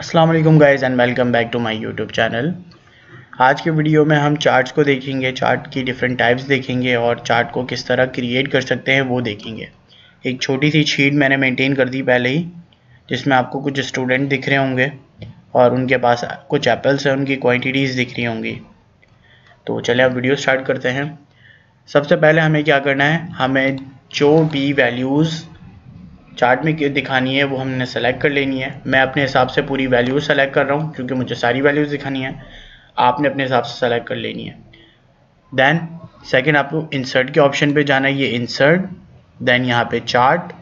अस्सलाम वालेकुम guys and welcome back to my YouTube channel आज के वीडियो में हम चार्ट्स को देखेंगे चार्ट की डिफरेंट टाइप्स देखेंगे और चार्ट को किस तरह क्रिएट कर सकते हैं वो देखेंगे। एक छोटी सी शीट मैंने मेंटेन कर दी पहले ही, जिसमें आपको कुछ स्टूडेंट दिख रहे होंगे और उनके पास कुछ एप्पल्स हैं, उनकी क्वान्टिटीज़ दिख रही होंगी। तो चले आप वीडियो स्टार्ट करते हैं। सबसे पहले हमें क्या करना है? हमें जो भी वैल्यूज़ चार्ट में दिखानी है, वो हमने सेलेक्ट कर लेनी है। मैं अपने हिसाब से पूरी वैल्यूज़ सेलेक्ट कर रहा हूँ, क्योंकि मुझे सारी वैल्यूज़ दिखानी है। आपने अपने हिसाब से सेलेक्ट कर लेनी है। देन सेकेंड आपको इंसर्ट के ऑप्शन पे जाना है। ये इंसर्ट देन यहाँ पे चार्ट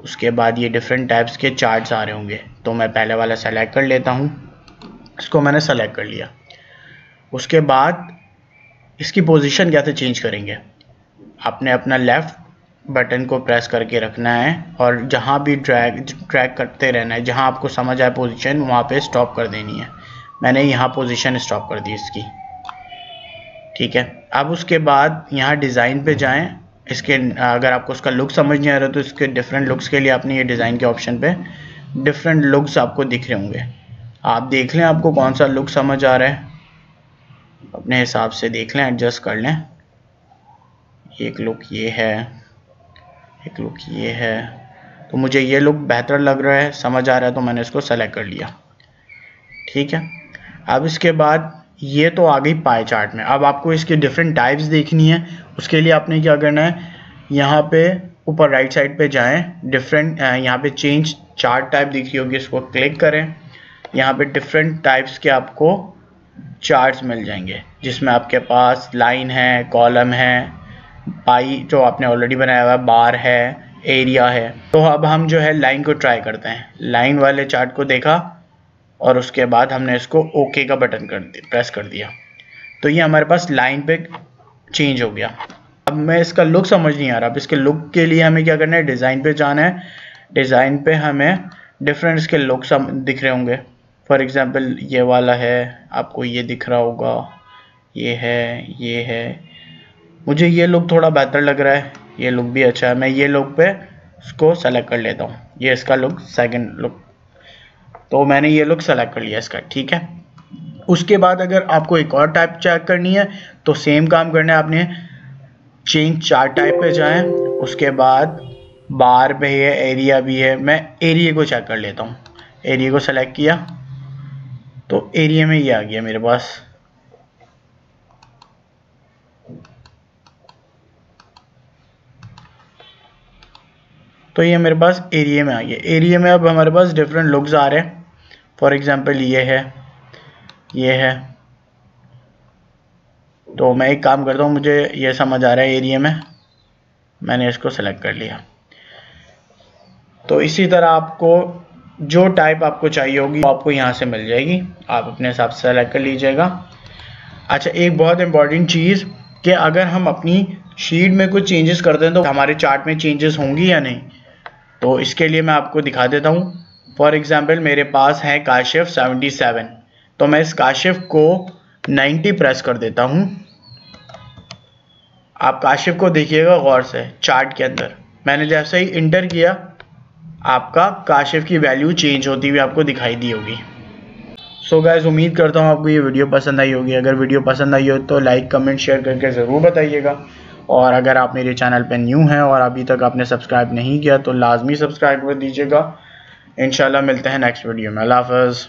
उसके बाद ये डिफरेंट टाइप्स के चार्ट्स आ रहे होंगे। तो मैं पहले वाला सेलेक्ट कर लेता हूँ। इसको मैंने सेलेक्ट कर लिया। उसके बाद, इसकी पोजीशन कैसे चेंज करेंगे। आपने अपना लेफ़्ट बटन को प्रेस करके रखना है और जहाँ भी ड्रैग ड्रैग करते रहना है, जहाँ आपको समझ आए पोजीशन वहाँ पे स्टॉप कर देनी है। मैंने यहाँ पोजीशन स्टॉप कर दी इसकी। ठीक है? अब उसके बाद यहाँ डिज़ाइन पे जाएँ। इसके, अगर आपको उसका लुक समझ नहीं आ रहा तो इसके डिफरेंट लुक्स के लिए आपने ये डिज़ाइन के ऑप्शन पे डिफरेंट लुक्स आपको दिख रहे होंगे। आप देख लें आपको कौन सा लुक समझ आ रहा है। अपने हिसाब से देख लें एडजस्ट कर लें। एक लुक ये है। एक लुक ये है। तो मुझे ये लुक बेहतर लग रहा है, समझ आ रहा है तो मैंने इसको सेलेक्ट कर लिया। ठीक है? अब इसके बाद ये तो आ गई पाई चार्ट में। अब आपको इसके डिफरेंट टाइप्स देखनी है। उसके लिए आपने क्या करना है? यहाँ पे ऊपर राइट साइड पे जाएँ। डिफरेंट यहाँ पे चेंज चार्ट टाइप दिख रही होगी, इसको क्लिक करें। यहाँ पे डिफरेंट टाइप्स के आपको चार्ट्स मिल जाएँगे, जिसमें आपके पास लाइन है कॉलम है पाई जो आपने ऑलरेडी बनाया हुआ है, बार है एरिया है। तो अब हम जो है लाइन को ट्राई करते हैं। लाइन वाले चार्ट को देखा और उसके बाद हमने इसको ओके का बटन कर दिया प्रेस कर दिया। तो ये हमारे पास लाइन पे चेंज हो गया। अब मैं इसका लुक समझ नहीं आ रहा। अब इसके लुक के लिए हमें क्या करना है? डिज़ाइन पे जाना है। डिज़ाइन पे हमें डिफरेंट इसके लुक दिख रहे होंगे। फॉर एग्ज़ाम्पल ये वाला है, आपको ये दिख रहा होगा, ये है ये है। मुझे ये लुक थोड़ा बेहतर लग रहा है। ये लुक भी अच्छा है। मैं ये लुक पे इसको सेलेक्ट कर लेता हूँ। ये इसका लुक सेकंड लुक तो मैंने ये लुक सेलेक्ट कर लिया इसका, ठीक है? उसके बाद अगर आपको एक और टाइप चेक करनी है तो सेम काम करना है आपने। चेंज चार टाइप पे जाएँ। उसके बाद बार पे है एरिया भी है। मैं एरिया को चेक कर लेता हूँ। एरिया को सेलेक्ट किया। तो एरिया में ये आ गया मेरे पास। तो ये मेरे पास एरिया में आ गया। एरिया में अब हमारे पास डिफरेंट लुक्स आ रहे हैं। फॉर एग्ज़ाम्पल ये है ये है। तो मैं एक काम करता हूँ, मुझे ये समझ आ रहा है एरिया में। मैंने इसको सेलेक्ट कर लिया। तो इसी तरह आपको जो टाइप आपको चाहिए होगी, वो आपको यहाँ से मिल जाएगी। आप अपने हिसाब से सेलेक्ट कर लीजिएगा। अच्छा एक बहुत इंपॉर्टेंट चीज़ कि अगर हम अपनी शीट में कुछ चेंजेस करते हैं तो हमारे चार्ट में चेंजेस होंगी या नहीं? तो इसके लिए मैं आपको दिखा देता हूँ। फॉर एग्ज़ाम्पल मेरे पास है काशिफ 77 तो मैं इस काशिफ को 90 प्रेस कर देता हूँ। आप काशिफ को देखिएगा गौर से चार्ट के अंदर। मैंने जैसे ही इंटर किया, आपका काशिफ की वैल्यू चेंज होती हुई आपको दिखाई दी होगी। सो so गैस उम्मीद करता हूँ आपको ये वीडियो पसंद आई होगी। अगर वीडियो पसंद आई हो तो लाइक कमेंट शेयर करके ज़रूर बताइएगा। और अगर आप मेरे चैनल पर न्यू हैं और अभी तक आपने सब्सक्राइब नहीं किया तो लाजमी सब्सक्राइब कर दीजिएगा। इन मिलते हैं नेक्स्ट वीडियो में। अल्लाह हाफ़